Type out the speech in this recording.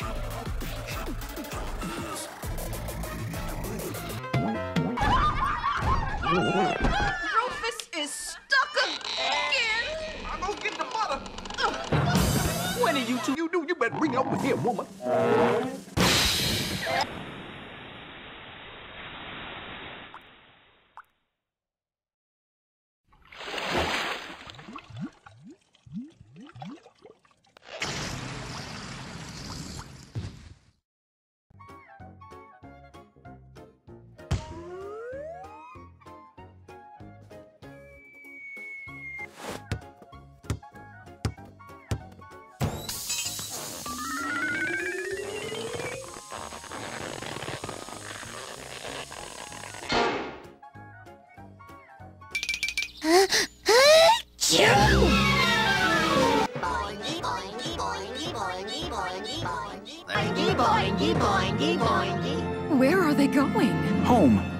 Rufus is stuck again. I'm gonna get the butter. When are you two? You do. You better bring it over here, woman. Where are they going? Home.